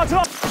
下车